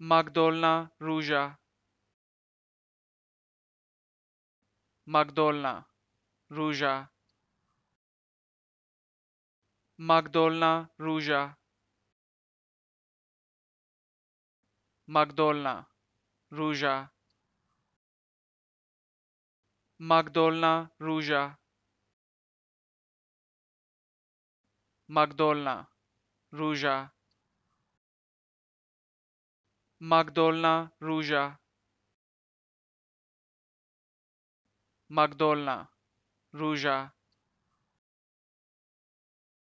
Magdolna Ruža. Magdolna Ruža. Magdolna Ruža. Magdolna Ruža. Magdolna Ruža. Magdolna Ruža. Magdolna Rujá. Magdolna Rujá.